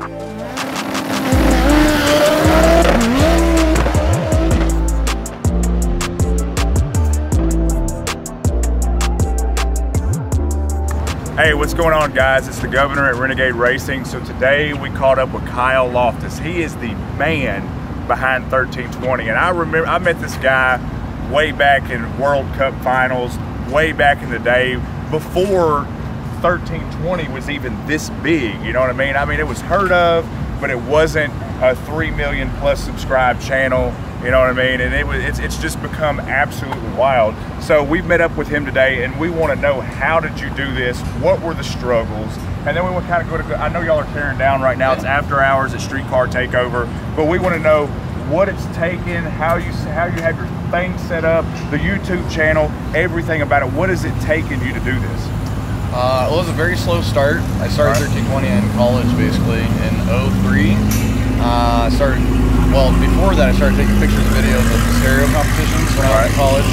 Hey, what's going on, guys? It's the governor at Renegade Racing. So today we caught up with Kyle Loftis. He is the man behind 1320, and I remember I met this guy way back in World Cup finals, way back in the day before 1320 was even this big. You know what I mean? I mean, it was heard of, but it wasn't a three million plus subscribed channel. You know what I mean? And it was it's, it's just become absolutely wild. So we've met up with him today, and we want to know how did you do this? What were the struggles? And then we want to kind of go to. I know y'all are tearing down right now. It's after hours at Streetcar Takeover, but we want to know what it's taken, how you how you have your thing set up, the YouTube channel, everything about it. What has it taken you to do this? Uh, it was a very slow start. I started Right. 1320 in college basically in 03. Uh, I started, well, before that I started taking pictures and videos of the stereo competitions when I was in college.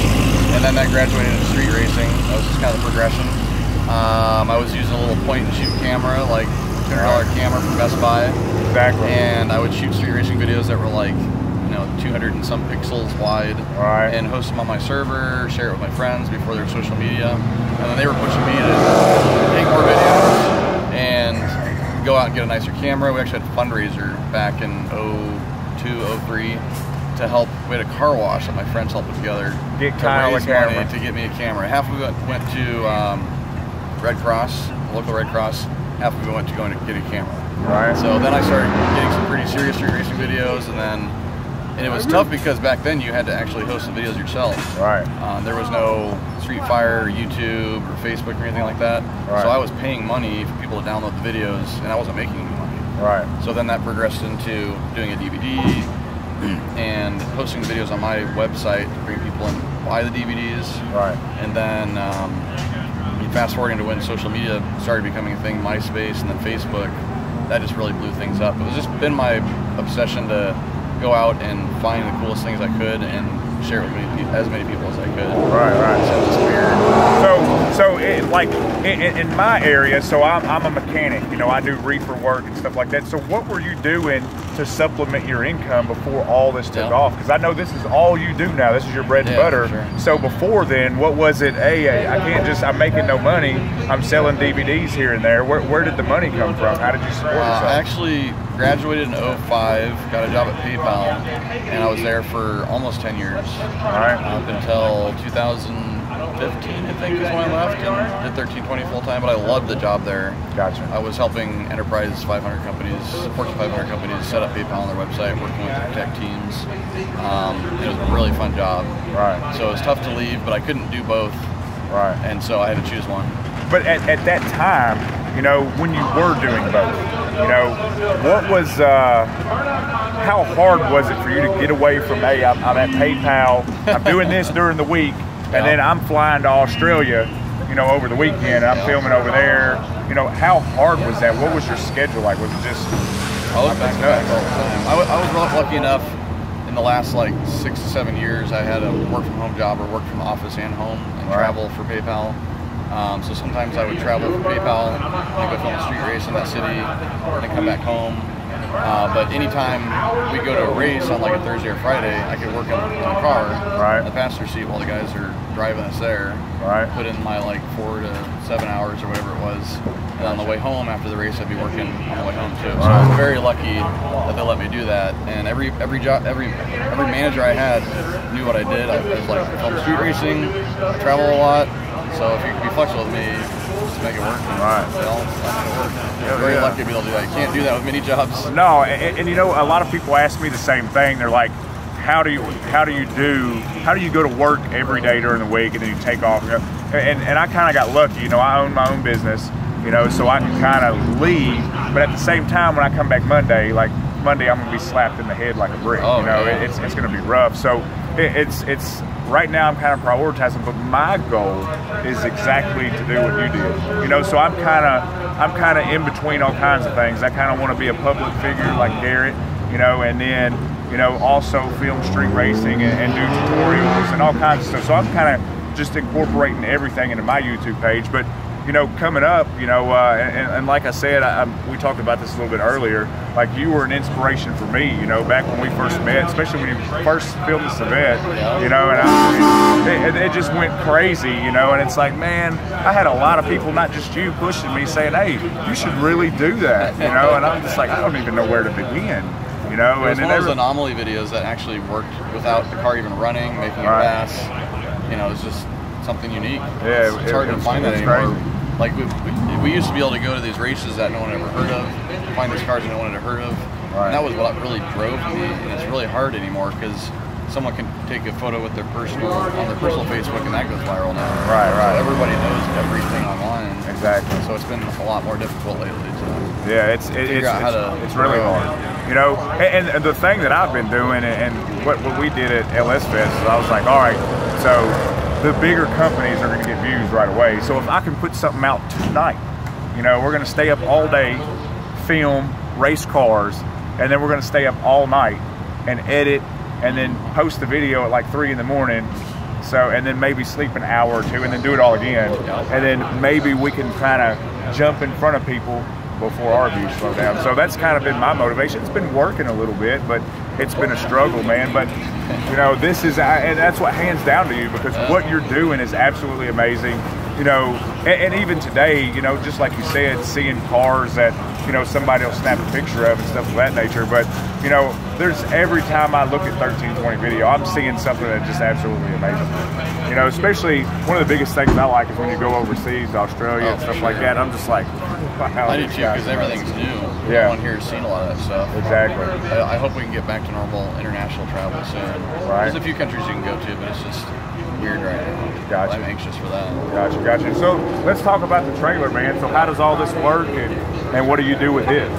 And then that graduated into street racing. That was just kind of the progression. Um, I was using a little point and shoot camera, like $200 camera from Best Buy. Exactly. And I would shoot street racing videos that were like, know, 200 and some pixels wide. Right. And host them on my server, share it with my friends before their social media. And then they were pushing me to make more videos and go out and get a nicer camera. We actually had a fundraiser back in 02, 03 to help. We had a car wash that my friends helped put together. Get to Kyle a raise money to get me a camera. Half of it went to um, Red Cross, local Red Cross. Half of it went to going to get a camera. right. So then I started getting some pretty serious street racing videos, and then and it was tough because back then you had to actually host the videos yourself. right. Um, there was no Street Fire, YouTube, or Facebook, or anything like that. Right. So I was paying money for people to download the videos, and I wasn't making any money. Right. So then that progressed into doing a DVD and posting the videos on my website to bring people in to buy the DVDs. Right. And then um, fast forwarding to when social media started becoming a thing, MySpace and then Facebook, that just really blew things up. It was just been my obsession to go out and find the coolest things I could and share it with many, as many people as I could. Right. Right. So it was just weird. So, so it, like in, in- in my area, so I'm, I'm a mechanic. You know, I do reefer work and stuff like that. So, what were you doing to supplement your income before all this took Yeah. off? Because I know this is all you do now. This is your bread and Yeah, butter. sure. So, before then, what was it? Hey, I can't just. I'm making no money. I'm selling DVDs here and there. Where, where did the money come from? How did you support Uh, yourself? actually graduated in 05, got a job at PayPal, and I was there for almost 10 years. all right. Up until 2015, I think, is when I left and did 1320 full time. But I loved the job there. Gotcha. I was helping enterprise 500 companies, Fortune 500 companies, set up PayPal on their website, working with their tech teams. Um, it was a really fun job. Right. So it was tough to leave, but I couldn't do both, Right. and so I had to choose one. But at, at that time, you know, when you were doing both, you know, what was, uh, how hard was it for you to get away from, hey, I'm, I'm at PayPal, I'm doing this during the week, and Yeah. then I'm flying to Australia, you know, over the weekend, and I'm filming over there. You know, how hard was that? What was your schedule like? Was it just, I back back all the time. I was lucky enough in the last like six to seven years. I had a work from home job or work from office and home and Right. travel for PayPal. Um, so sometimes I would travel for PayPal, and go film a street race in that city, and then come back home. Uh, but anytime we go to a race on like a Thursday or Friday, I could work in, in the car, Right. in the passenger seat while the guys are driving us there. Right. Put in my like four to seven hours or whatever it was, and on the way home after the race, I'd be working on the way home too. So I was very lucky that they let me do that. And every every job, every every manager I had knew what I did. I was like film street racing, I travel a lot. So if you can be flexible with me, just make it work. Right. Well, I'll make it work. Yeah, very yeah. lucky to be able to do that. You can't do that with many jobs. No, and, and you know, a lot of people ask me the same thing. They're like, "How do you, how do you do, how do you go to work every day during the week and then you take off?" You know? And and I kind of got lucky. You know, I own my own business. You know, so I can kind of leave, but at the same time, when I come back Monday, like Monday, I'm gonna be slapped in the head like a brick. Oh, you know, yeah. it, it's it's gonna be rough. So it, it's it's right now I'm kind of prioritizing, but my goal is exactly to do what you did. You know, so I'm kind of I'm kind of in between all kinds of things. I kind of want to be a public figure like Garrett, you know, and then you know also film street racing and, and do tutorials and all kinds of stuff. So I'm kind of just incorporating everything into my YouTube page, but. You know, coming up, you know, uh, and, and, like I said, I, I, we talked about this a little bit earlier. Like you were an inspiration for me, you know, back when we first met, especially when you first filmed this event, you know, and I, it, it, just went crazy, you know, and it's like, man, I had a lot of people, not just you, pushing me, saying, hey, you should really do that, you know, and I'm just like, I don't even know where to begin. You know, it was and one of those anomaly videos that actually worked without the car even running, making right. pass. You know, it's just something unique. Yeah, it's, it's hard to find that anymore. Crazy. Like we, we, we, used to be able to go to these races that no one ever heard of, find these cars that no one had heard of, right. and that was what really drove me. And it's really hard anymore because someone can take a photo with their personal on their personal Facebook and that goes viral now. Right, right. So everybody knows everything online. Exactly. So it's been a lot more difficult lately. To yeah, it's it, it's, it's, it's really hard. You know, and, and, the thing that I've been doing, and what, what we did at LS Fest, is I was like, all right, so the bigger companies are going to get views right away. So if I can put something out tonight, you know, we're going to stay up all day, film, race cars, and then we're going to stay up all night and edit and then post the video at like three in the morning. So, and then maybe sleep an hour or two and then do it all again. And then maybe we can kind of jump in front of people before our views slow down. So that's kind of been my motivation. It's been working a little bit, but it's been a struggle, man. But you know, this is, and that's what hands down to you because what uh. you're doing is absolutely amazing. You know, and, and, even today, you know, just like you said, seeing cars that you know somebody will snap a picture of and stuff of that nature. But you know, there's every time I look at 1320 video, I'm seeing something that's just absolutely amazing. You know, especially one of the biggest things I like is when you go overseas, Australia oh, and stuff sure. like that. I'm just like, wow. I do too because everything's new. Yeah. No one here has seen a lot of that stuff. Exactly. I, I hope we can get back to normal international travel soon. Right. There's a few countries you can go to, but it's just weird right now. Gotcha. I'm anxious for that. Gotcha, gotcha. So let's talk about the trailer, man. So how does all this work, and, and what do you do with it?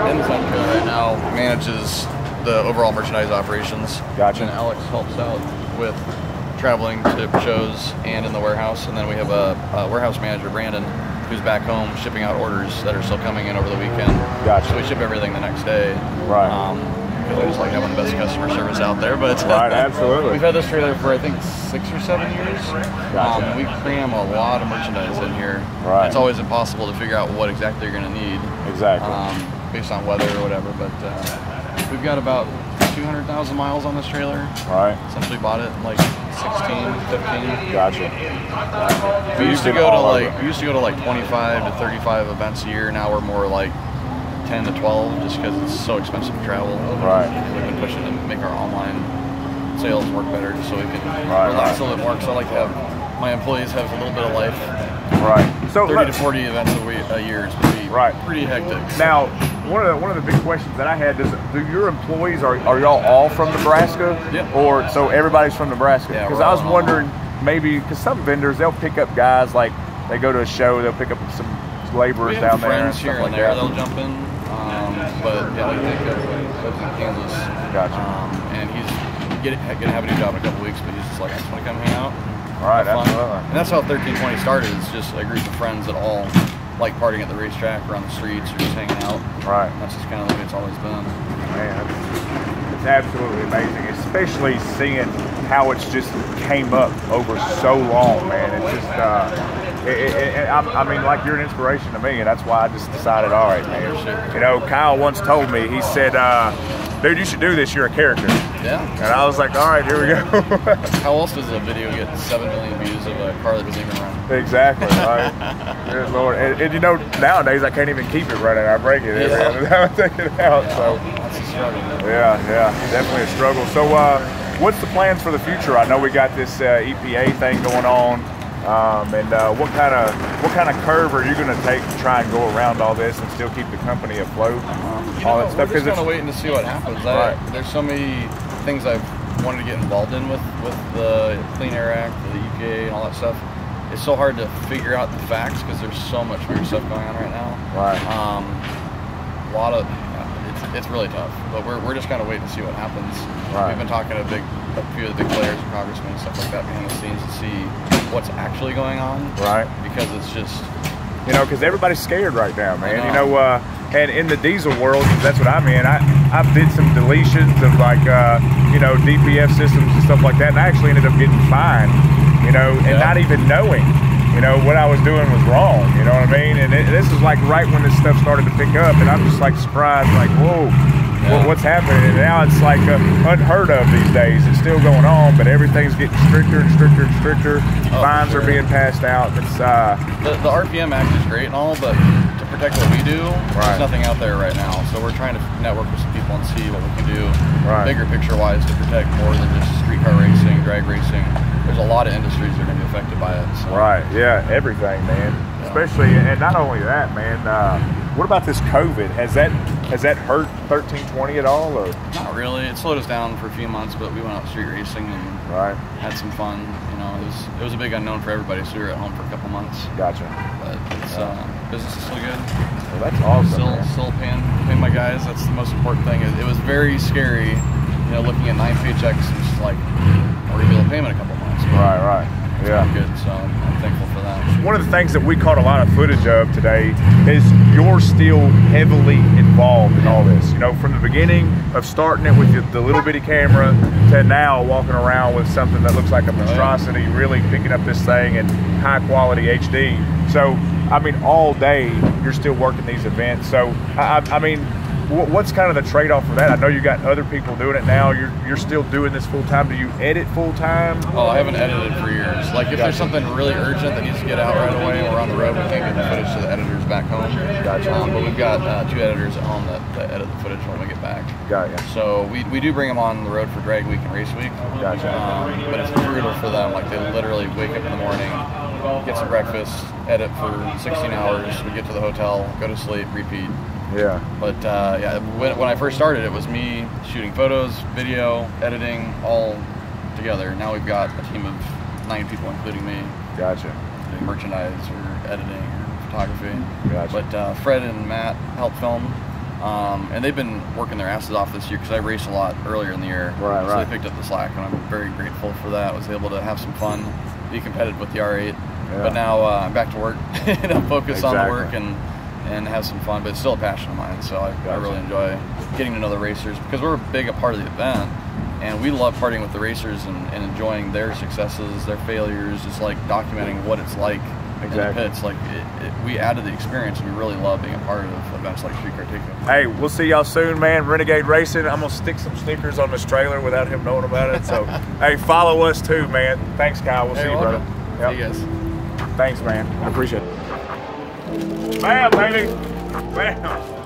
Enzyme right now manages the overall merchandise operations. Gotcha. And Alex helps out with traveling to shows and in the warehouse. And then we have a, a warehouse manager, Brandon, who's back home shipping out orders that are still coming in over the weekend. Gotcha. So we ship everything the next day. Right. Um, because I just like having the best customer service out there. But right, absolutely. We've had this trailer for I think six or seven years. Gotcha. Um, we cram a lot of merchandise in here. Right. It's always impossible to figure out what exactly you're going to need. Exactly. Um, based on weather or whatever. But uh, we've got about 200,000 miles on this trailer. Right. Essentially bought it like 16, 15. Gotcha. We used to go to like we used to go to like 25 to 35 events a year. Now we're more like 10 to 12 just because it's so expensive to travel. Right. We've been pushing to make our online sales work better just so we can right, relax right. a little bit more. Because I like to have my employees have a little bit of life. Right. So 30 to 40 events a, week, a year is pretty, right. pretty hectic. Now, one of the one of the big questions that I had is, do your employees are are y'all all from Nebraska? Yeah. Or so everybody's from Nebraska? Yeah. Because I was wondering maybe because some vendors they'll pick up guys like they go to a show they'll pick up some laborers down there and stuff here like and there that. they'll jump in. Um, but yeah, like Nick lives in Kansas. Gotcha. Um, and he's get, gonna have a new job in a couple weeks, but he's just like I just want to come hang out. All right, absolutely. And that's how 1320 started. It's just a group of friends that all like partying at the racetrack or on the streets or just hanging out. Right. That's just kind of the way it's always been. Man, it's absolutely amazing, especially seeing how it's just came up over so long, man. It's just, uh, it, it, it, I, I mean, like you're an inspiration to me, and that's why I just decided, all right, man. You know, Kyle once told me, he said, uh, dude, you should do this. You're a character. Yeah. And I was like, all right, here we go. How else does a video get 7 million views of a car that doesn't even run? Exactly. Right. Good Lord. And, and, you know, nowadays I can't even keep it running. I break it every yeah. time I take it out. Yeah, so That's a struggle. Yeah, yeah, definitely a struggle. So, uh, what's the plans for the future? I know we got this uh, EPA thing going on. Um, and uh, what kind of what kind of curve are you going to take to try and go around all this and still keep the company afloat? Um, all know, that stuff. We're just kind of waiting to see what happens. Right. I, there's so many things I've wanted to get involved in with with the Clean Air Act, the EPA, and all that stuff. It's so hard to figure out the facts because there's so much weird stuff going on right now. Right. Um, a lot of it's, it's really tough, but we're, we're just kind of waiting to see what happens. Right. We've been talking to big a few of the big players, congressmen, and stuff like that behind the scenes to see what's actually going on. Right. Because it's just you know, because everybody's scared right now, man. know. You know, uh, and in the diesel world, that's what I'm in. I I did some deletions of like uh, you know DPF systems and stuff like that, and I actually ended up getting fined. You know, and Yeah. not even knowing. you know, what I was doing was wrong. You know what I mean? And it, this is like right when this stuff started to pick up, and I'm just like surprised, like, whoa, Yeah. what's happening? And now it's like uh, unheard of these days. It's still going on, but everything's getting stricter and stricter and stricter. Oh, Fines are being passed out. It's uh, The, the RPM Act is great and all, but to protect what we do, Right. there's nothing out there right now. So we're trying to network with some people and see what we can do, Right. bigger picture wise, to protect more than just streetcar racing, drag racing. There's a lot of industries that are going to be affected by it. So. Right. Yeah. Everything, man. Especially, and not only that, man. Uh, what about this COVID? Has that has that hurt 1320 at all? Or Not really. It slowed us down for a few months, but we went out street racing and right? had some fun. You know, it was it was a big unknown for everybody, so we were at home for a couple months. Gotcha. But it's uh, business is still good. Well, that's awesome. Still, man. still paying, paying my guys. That's the most important thing. It, it was very scary, you know, looking at nine paychecks and just like, are we gonna be able to pay them in a couple months? But Right. Right. Yeah. good. So I'm thankful for that. One of the things that we caught a lot of footage of today is you're still heavily involved in all this. You know, from the beginning of starting it with the, little bitty camera to now walking around with something that looks like a oh, monstrosity, really picking up this thing in high quality HD. So, I mean, all day you're still working these events. So, I, I mean, what's kind of the trade-off for that? I know you got other people doing it now. You're you're still doing this full time. Do you edit full time? Oh, I haven't edited for years. Like if there's something really urgent that needs to get out right away, we're on the road, we can't get the footage to the editors back home. Gotcha. Um, but we've got uh, two editors home that, that edit the footage when we get back. Got ya. So we, we do bring them on the road for drag week and race week. Gotcha. Um, but it's brutal for them. Like they literally wake up in the morning, get some breakfast, edit for 16 hours. We get to the hotel, go to sleep, repeat. Yeah. But uh, yeah, when, when I first started, it was me shooting photos, video, editing, all together. Now we've got a team of nine people, including me, Gotcha. doing merchandise or editing or photography. Gotcha. But uh, Fred and Matt help film. Um, and they've been working their asses off this year because I raced a lot earlier in the year. Right, so right. they picked up the slack, and I'm very grateful for that. I was able to have some fun, be competitive with the R8. Yeah. But now uh, I'm back to work and I'm focused on the work and and have some fun. But it's still a passion of mine, so I, I really enjoy getting to know the racers because we're a big a part of the event. And we love partying with the racers and, and enjoying their successes, their failures, just like documenting what it's like in the pits. Like it, it, we added the experience. And we really love being a part of events like Streetcar Takeover. Hey, we'll see y'all soon, man. Renegade Racing. I'm gonna stick some stickers on this trailer without him knowing about it. So, hey, follow us too, man. Thanks, Kyle. We'll Hey, see you, brother. See you guys. Thanks, man. I appreciate it. Bam, baby. Bam.